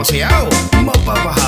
balanceado. Más para.